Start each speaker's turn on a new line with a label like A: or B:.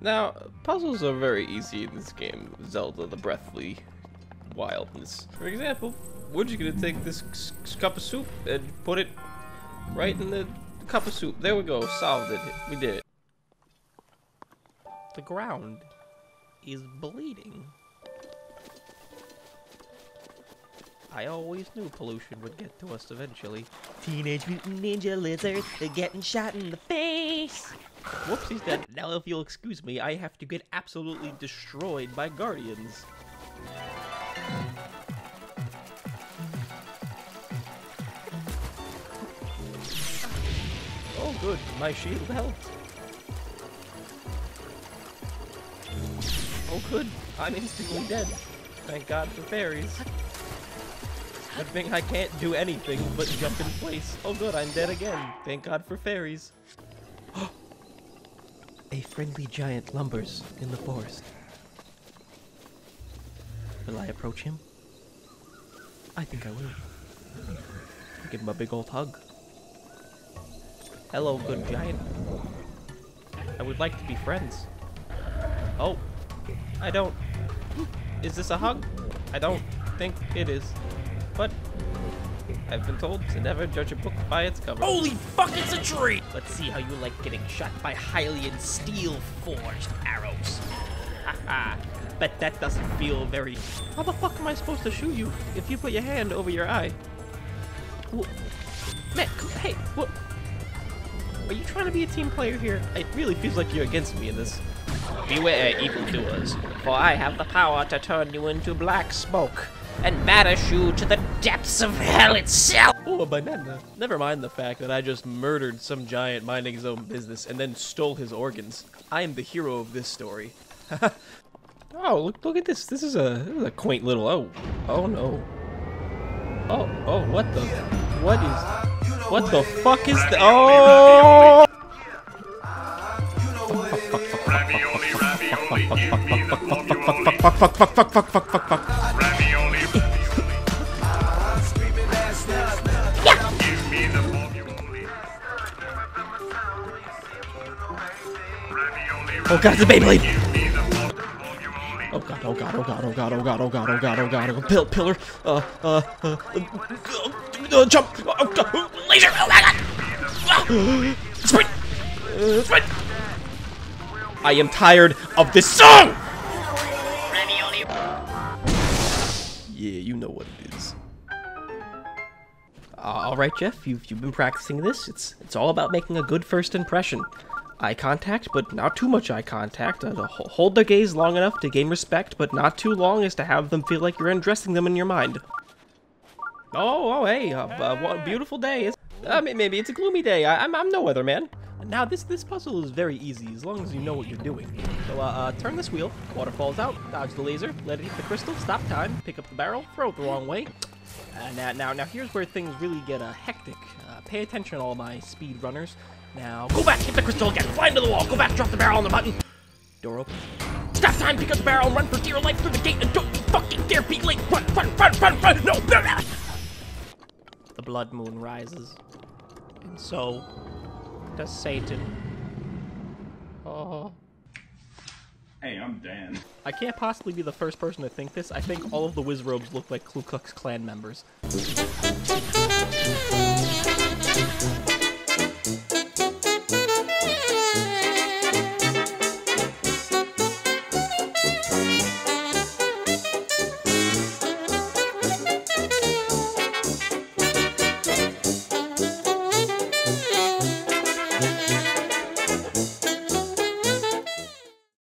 A: Now, puzzles are very easy in this game, Zelda the Breathly Wildness. For example, we're just gonna take this cup of soup and put it right in the cup of soup. There we go, solved it. We did it. The ground is bleeding. I always knew pollution would get to us eventually.
B: Teenage Mutant Ninja Lizard, they're getting shot in the face.
A: Whoops, he's dead. Now, if you'll excuse me, I have to get absolutely destroyed by guardians. Oh, good. My shield helped. Oh, good. I'm instantly dead. Thank God for fairies. Good thing I can't do anything but jump in place. Oh, good. I'm dead again. Thank God for fairies. A friendly giant lumbers in the forest. Will I approach him? I think I will. Give him a big old hug. Hello, good giant. I would like to be friends. Oh, I don't. Is this a hug? I don't think it is. But I've been told to never judge a book by its cover.
B: Holy fuck, it's a tree! Let's see how you like getting shot by Hylian steel forged arrows.
A: Haha. Bet that doesn't feel very. How the fuck am I supposed to shoot you if you put your hand over your eye? Wha- Man, come- hey, what? Are you trying to be a team player here? It really feels like you're against me in this. Beware, evildoers, for I have the power to turn you into black smoke and banish you to the depths of hell itself. Oh, a banana. Never mind the fact that I just murdered some giant minding his own business and then stole his organs. I am the hero of this story. oh, look! Look at this. This is a this is a quaint little. Oh, oh no. Oh, oh, what the? What is? What the fuck is the? Oh!
C: Ravioli, ravioli, give me the formula.
A: Fuck! Fuck! Fuck! Fuck! Fuck! Fuck! Fuck! Fuck! Fuck!
C: Ravioli, ravioli. Give me the formula. Ravioli,
A: Oh god, it's a Beyblade! Oh god, oh god, oh god, oh god, oh god, oh god, oh god, oh god, oh god, Pill, pillar, uh, uh, uh, uh, jump, oh god, laser, oh my god, sprint, sprint. I am tired of this song! Yeah, you know what it is. Uh, all right, Jeff, you've, you've been practicing this. It's it's all about making a good first impression. Eye contact, but not too much eye contact. Uh, hold their gaze long enough to gain respect, but not too long as to have them feel like you're undressing them in your mind. Oh, oh, hey, uh, uh, what a beautiful day. It's, uh, maybe it's a gloomy day. I, I'm, I'm no weatherman. Now, this this puzzle is very easy as long as you know what you're doing. So, uh, uh, turn this wheel, water falls out, dodge the laser, let it hit the crystal, stop time, pick up the barrel, throw it the wrong way. Uh, now, now, now, here's where things really get uh, hectic. Uh, pay attention, all my speed runners. Now, go back, hit the crystal again, fly into the wall, go back, drop the barrel on the button. Door open. Stop time, pick up the barrel, run for dear life through the gate, and don't you fucking dare be late. Run, run, run, run, run, no, no, no. The blood moon rises, and so the Satan. Oh.
C: Hey, I'm Dan.
A: I can't possibly be the first person to think this. I think all of the Wizrobes look like Ku Klux Klan members.